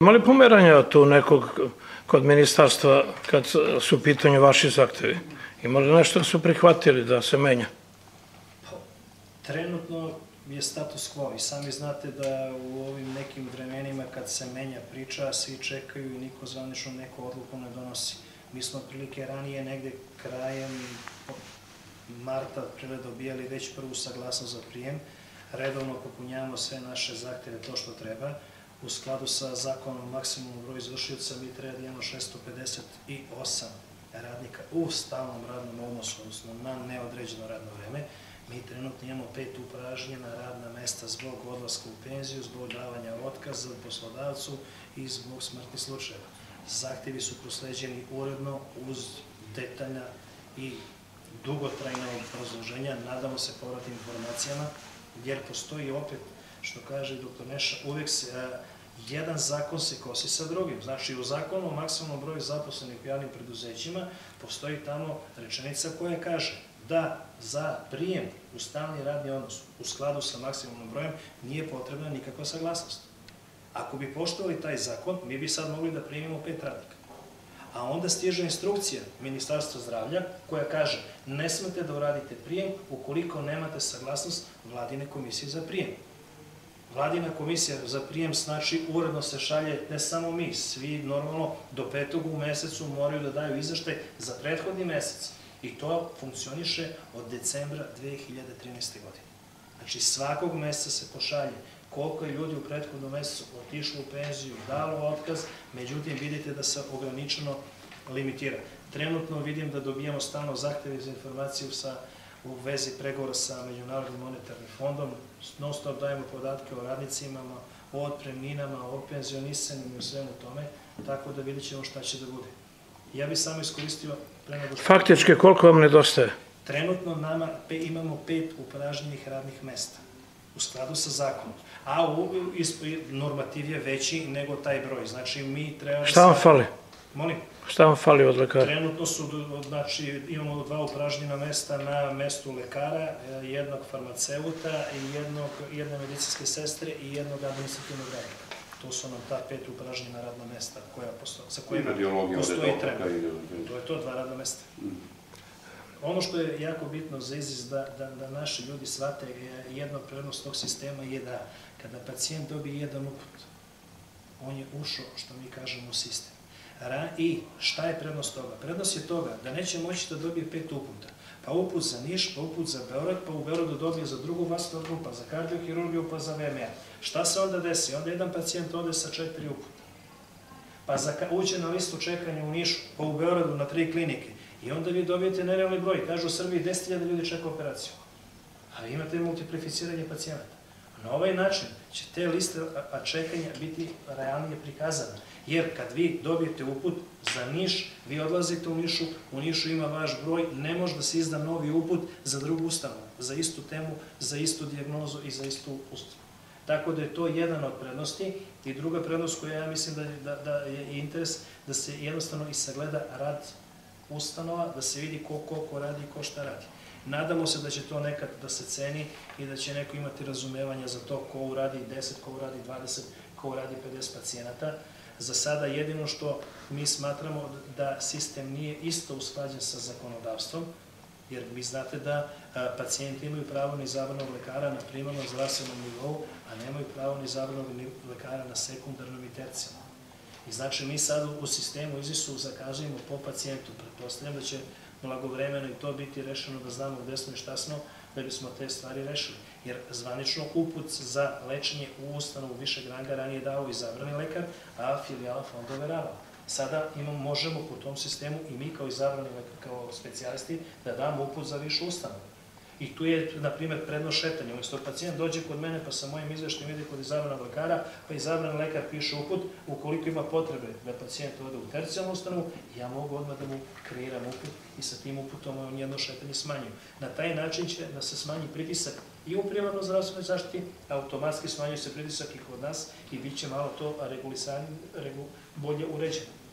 Ima li pomeranja tu nekog kod ministarstva kad su u pitanju vaši zahtevi? Ima li nešto da su prihvatili da se menja? Trenutno je status quo i sami znate da u ovim nekim vremenima kad se menja priča, svi čekaju i niko zvanično neku odluku ne donosi. Mi smo otprilike ranije negde krajem marta prele dobijali već prvu saglasnost za prijem, redovno popunjavamo sve naše zahteve to što treba, u skladu sa zakonom o maksimumom broju izvršioca mi treba da imamo 658 radnika u stalnom radnom odnosu, odnosno na neodređeno radno vreme. Mi trenutno imamo pet upražnjena radna mesta zbog odlaska u penziju, zbog davanja otkaza poslodavcu i zbog smrtnih slučajeva. Zahtevi su prosleđeni uredno uz detaljna i dugotrajna obrazloženja, nadamo se povratnim informacijama, jer postoji opet što kaže doktor Neša, uvek se, jedan zakon se kosi sa drugim. Znači, u zakonu o maksimalnom broju zaposlenih u javnim preduzećima postoji tamo rečenica koja kaže da za prijem u stalni radni odnos u skladu sa maksimalnom brojem nije potrebna nikakva saglasnost. Ako bi poštovali taj zakon, mi bi sad mogli da primimo pet radnika. A onda stiže instrukcija Ministarstva zdravlja koja kaže ne smete da uradite prijem ukoliko nemate saglasnost vladine komisije za prijem. Vladina komisija za prijem znači uredno se šalje ne samo mi, svi normalno do petog u mesecu moraju da daju izaštaj za prethodni mesec. I to funkcioniše od decembra 2013. godine. Znači svakog meseca se pošalje koliko je ljudi u prethodnom mesecu otišlo u penziju, dalo otkaz, međutim vidite da se ograničeno limitira. Trenutno vidim da dobijamo stalno zahteve za informaciju sa u vezi pregovora sa Međunarodnim monetarnim fondom, non stop dajemo podatke o radnicima, o otpremninama, o penzionisanju i o svemu tome, tako da vidjet ćemo šta će da bude. Ja bih samo iskoristio što... Faktički, koliko vam nedostaje? Trenutno nama pe, imamo pet upražnjenih radnih mesta u skladu sa zakonom. A u, normativ je veći nego taj broj. Znači mi treba... Da šta vam fali? Molim? Šta vam fali od lekara? Trenutno su, znači, imamo dva upražnjena mesta na mestu lekara, jednog farmaceuta i jednog, jedne medicinske sestre i jednog administrativnog radnika. To su nam ta pet upražnjena radna mesta koja postoje, sa kojima postoji treba. To je to, dva radna mesta. Mm. Ono što je jako bitno za izis da, da, da naši ljudi shvate, jedna prednost tog sistema je da kada pacijent dobije jedan uput, on je ušao, što mi kažemo, u sistem. I šta je prednost toga? Prednost je toga da neće moći da dobije pet uputa. Pa uput za Niš, pa uput za Beograd, pa u Beogradu dobije za drugu vaskularnu, pa za kardiohirurgiju, pa za VMA. Šta se onda desi? Onda jedan pacijent ode sa četiri uputa. Pa za, uđe na listu čekanja u Nišu, pa u Beogradu na tri klinike. I onda vi dobijete nerealni broj. Kažu u Srbiji 10.000 ljudi čeka operaciju. A imate multiplificiranje pacijenata. Na ovaj način će te liste čekanja biti realnije prikazane. Jer kad vi dobijete uput za Niš, vi odlazite u Nišu, u Nišu ima vaš broj, ne može da se izda novi uput za drugu ustanovu, za istu temu, za istu dijagnozu i za istu ustanovu. Tako da je to jedan od prednosti i druga prednost koja ja mislim da, da, da je interes da se jednostavno i sagleda rad ustanova, da se vidi ko koliko radi i ko šta radi. Nadamo se da će to nekad da se ceni i da će neko imati razumevanja za to ko uradi 10, ko uradi 20, ko uradi 50 pacijenata. Za sada jedino što mi smatramo da sistem nije isto usklađen sa zakonodavstvom, jer vi znate da pacijenti imaju pravo na izabranog lekara na primarnom zdravstvenom nivou, a nemaju pravo na izabranog lekara na sekundarnom i tercijalnom. I znači mi sad u sistemu izisu zakazujemo po pacijentu. Pretpostavljam da će blagovremeno i to biti rešeno da znamo gde smo i šta smo, da bismo te stvari rešili. Jer zvanično uput za lečenje u ustanovu višeg ranga ranije dao izabrani lekar, a filijala fonda overavala. Sada imamo, možemo po tom sistemu i mi kao izabrani lekar, kao specijalisti, da damo uput za višu ustanovu. I tu je, na primjer, predno šetanje. Umesto pacijent dođe kod mene pa sa mojim izveštajem ide kod izabranog lekara, pa izabran lekar piše uput, ukoliko ima potrebe da pacijent ode u tercijalnu ustanovu, ja mogu odmah da mu kreiram uput i sa tim uputom on jedno šetanje smanjuju. Na taj način će da se smanji pritisak i u primarno zdravstvenoj zaštiti, automatski smanjuje se pritisak i kod nas i bit će malo to regulisanje, regu, bolje uređeno.